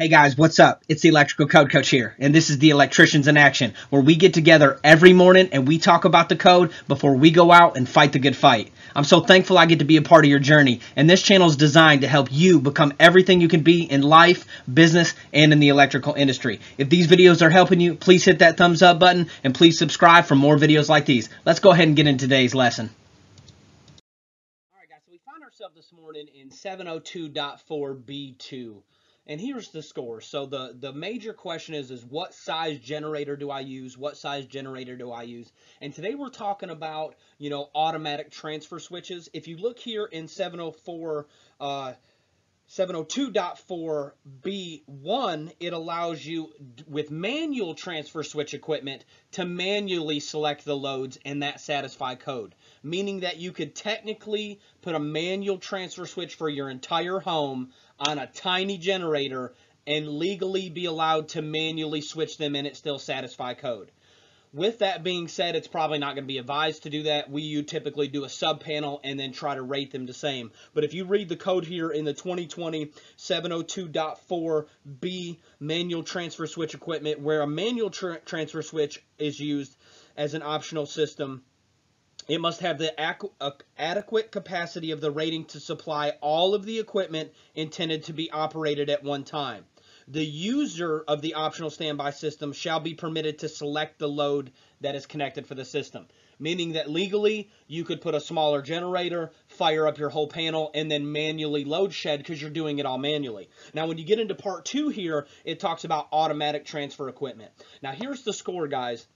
Hey guys, what's up? It's the Electrical Code Coach here, and this is the Electricians in Action, where we get together every morning and we talk about the code before we go out and fight the good fight. I'm so thankful I get to be a part of your journey, and this channel is designed to help you become everything you can be in life, business, and in the electrical industry. If these videos are helping you, please hit that thumbs up button and please subscribe for more videos like these. Let's go ahead and get into today's lesson. All right, guys, so we find ourselves this morning in 702.4b2. And here's the score. So the, the major question is, is what size generator do I use? What size generator do I use? And today we're talking about, you know, automatic transfer switches. If you look here in 704, uh, 702.4b1, it allows you with manual transfer switch equipment to manually select the loads and that satisfy code. Meaning that you could technically put a manual transfer switch for your entire home on a tiny generator and legally be allowed to manually switch them and it still satisfy code. With that being said, it's probably not going to be advised to do that. We typically do a sub panel and then try to rate them the same. But if you read the code here in the 2020 702.4b manual transfer switch equipment, where a manual tra transfer switch is used as an optional system, it must have the uh, adequate capacity of the rating to supply all of the equipment intended to be operated at one time. The user of the optional standby system shall be permitted to select the load that is connected for the system. Meaning that legally, you could put a smaller generator, fire up your whole panel, and then manually load shed because you're doing it all manually. Now, when you get into part two here, it talks about automatic transfer equipment. Now, here's the score, guys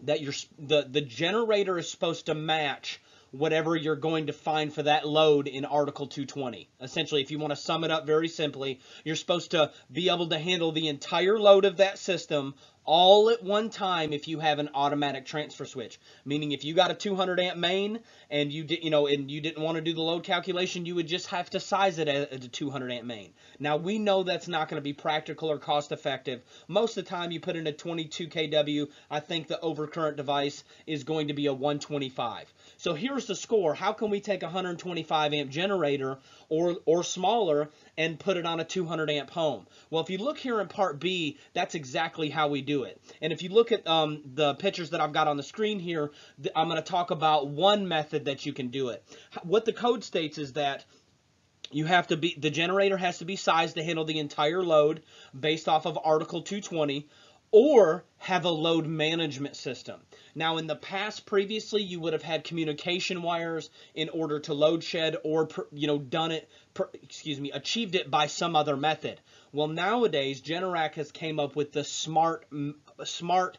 that your the the generator is supposed to match whatever you're going to find for that load in Article 220. Essentially, if you want to sum it up very simply, you're supposed to be able to handle the entire load of that system all at one time if you have an automatic transfer switch. Meaning if you got a 200 amp main and you did, you know, and you didn't want to do the load calculation, you would just have to size it as a 200 amp main. Now we know that's not going to be practical or cost effective. Most of the time you put in a 22 kW, I think the overcurrent device is going to be a 125. So here's the score. How can we take a 125 amp generator or or smaller and put it on a 200 amp home? Well, if you look here in part B, that's exactly how we do it. And if you look at um, the pictures that I've got on the screen here, I'm going to talk about one method that you can do it. What the code states is that you have to be the generator has to be sized to handle the entire load based off of Article 220 or have a load management system. Now, in the past, previously, you would have had communication wires in order to load shed or, you know, done it, excuse me, achieved it by some other method. Well, nowadays, Generac has came up with the smart, smart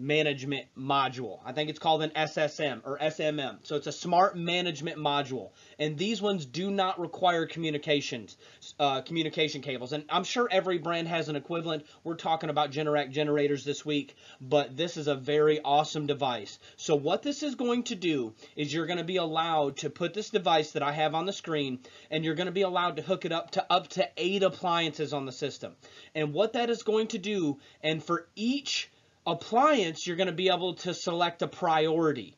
management module. I think it's called an SSM or SMM. So it's a smart management module. And these ones do not require communications, uh, communication cables. And I'm sure every brand has an equivalent. We're talking about Generac generators this week, but this is a very awesome device. So what this is going to do is you're going to be allowed to put this device that I have on the screen and you're going to be allowed to hook it up to up to eight appliances on the system. And what that is going to do, and for each appliance, you're going to be able to select a priority.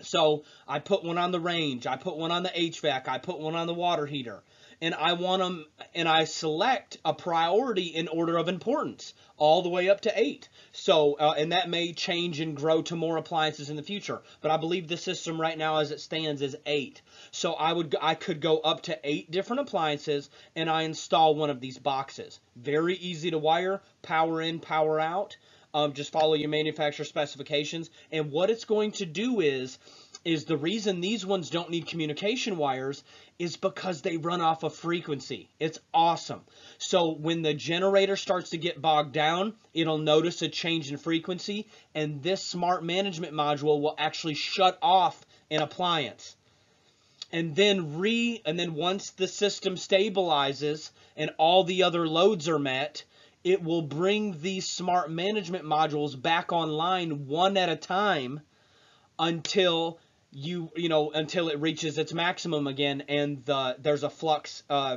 So I put one on the range, I put one on the HVAC, I put one on the water heater, and I want them, and I select a priority in order of importance, all the way up to eight. So, uh, and that may change and grow to more appliances in the future, but I believe the system right now as it stands is eight. So I would, I could go up to eight different appliances, and I install one of these boxes. Very easy to wire, power in, power out. Um, just follow your manufacturer specifications. And what it's going to do is, is the reason these ones don't need communication wires is because they run off a of frequency. It's awesome. So when the generator starts to get bogged down, it'll notice a change in frequency, and this smart management module will actually shut off an appliance. And then re and then once the system stabilizes and all the other loads are met, it will bring these smart management modules back online one at a time until you you know until it reaches its maximum again and the there's a flux uh,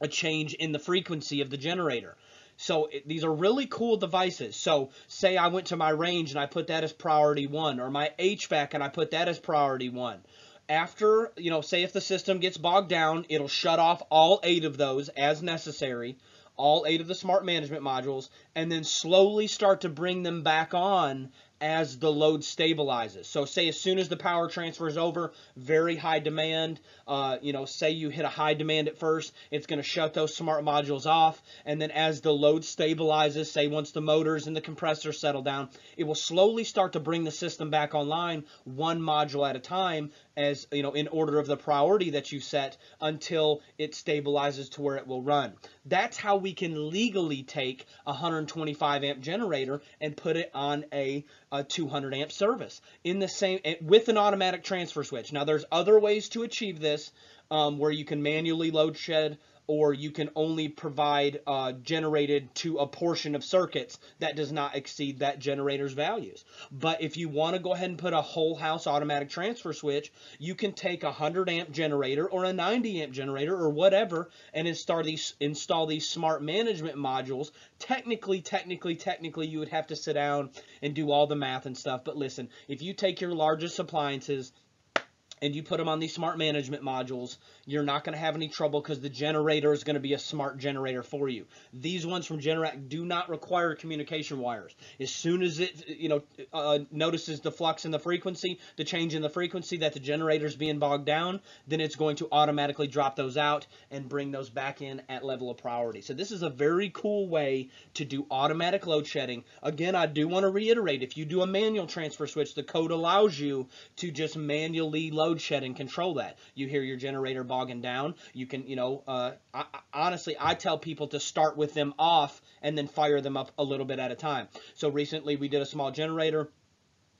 a change in the frequency of the generator. So it, these are really cool devices. So say I went to my range and I put that as priority one or my HVAC and I put that as priority one. After you know say if the system gets bogged down it'll shut off all eight of those as necessary all eight of the smart management modules, and then slowly start to bring them back on as the load stabilizes. So say as soon as the power transfer is over, very high demand, uh, you know, say you hit a high demand at first, it's going to shut those smart modules off. And then as the load stabilizes, say once the motors and the compressor settle down, it will slowly start to bring the system back online one module at a time as, you know, in order of the priority that you set until it stabilizes to where it will run. That's how we can legally take a 125 amp generator and put it on a a 200 amp service in the same with an automatic transfer switch. Now there's other ways to achieve this um, where you can manually load shed or you can only provide uh, generated to a portion of circuits that does not exceed that generator's values. But if you want to go ahead and put a whole house automatic transfer switch, you can take a 100 amp generator or a 90 amp generator or whatever and install these install these smart management modules. Technically, technically, technically, you would have to sit down and do all the math and stuff. But listen, if you take your largest appliances and you put them on these smart management modules, you're not going to have any trouble because the generator is going to be a smart generator for you. These ones from Generac do not require communication wires. As soon as it you know uh, notices the flux in the frequency, the change in the frequency that the generator is being bogged down, then it's going to automatically drop those out and bring those back in at level of priority. So this is a very cool way to do automatic load shedding. Again, I do want to reiterate, if you do a manual transfer switch, the code allows you to just manually load load shed and control that. You hear your generator bogging down. You can, you know, uh, I, honestly, I tell people to start with them off and then fire them up a little bit at a time. So recently we did a small generator.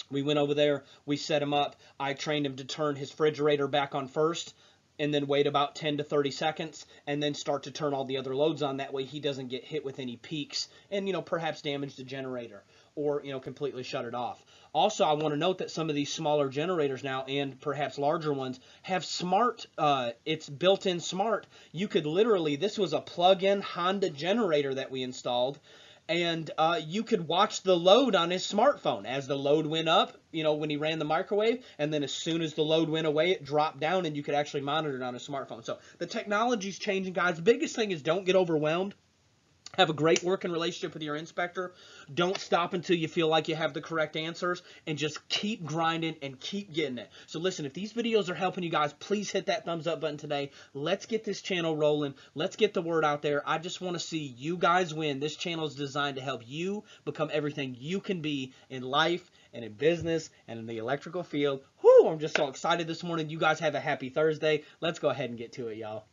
We went over there, we set him up. I trained him to turn his refrigerator back on first and then wait about 10 to 30 seconds and then start to turn all the other loads on that way he doesn't get hit with any peaks and you know perhaps damage the generator or you know completely shut it off. Also, I want to note that some of these smaller generators now and perhaps larger ones have smart. Uh, it's built-in smart. You could literally this was a plug-in Honda generator that we installed. And uh, you could watch the load on his smartphone as the load went up, you know, when he ran the microwave, and then as soon as the load went away, it dropped down, and you could actually monitor it on his smartphone. So the technology's changing, guys. Biggest thing is don't get overwhelmed have a great working relationship with your inspector. Don't stop until you feel like you have the correct answers and just keep grinding and keep getting it. So listen, if these videos are helping you guys, please hit that thumbs up button today. Let's get this channel rolling. Let's get the word out there. I just want to see you guys win. This channel is designed to help you become everything you can be in life and in business and in the electrical field. Whoo, I'm just so excited this morning. You guys have a happy Thursday. Let's go ahead and get to it, y'all.